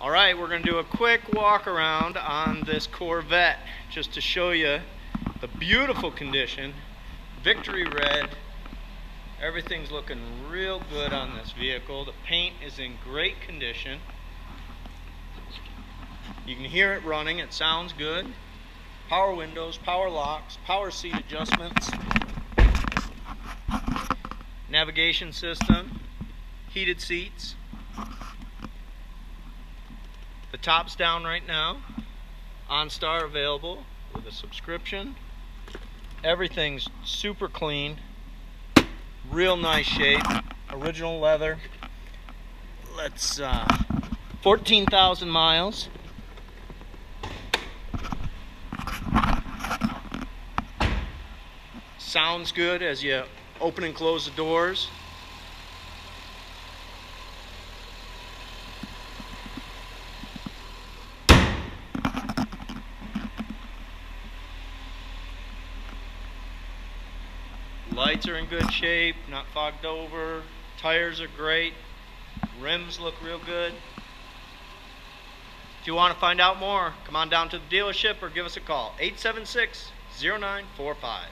All right, we're going to do a quick walk around on this Corvette just to show you the beautiful condition. Victory red. Everything's looking real good on this vehicle. The paint is in great condition. You can hear it running. It sounds good. Power windows, power locks, power seat adjustments, navigation system, heated seats. The top's down right now. OnStar available with a subscription. Everything's super clean. Real nice shape. Original leather. Let's, uh, 14,000 miles. Sounds good as you open and close the doors. Lights are in good shape, not fogged over. Tires are great. Rims look real good. If you want to find out more, come on down to the dealership or give us a call. 876 0945.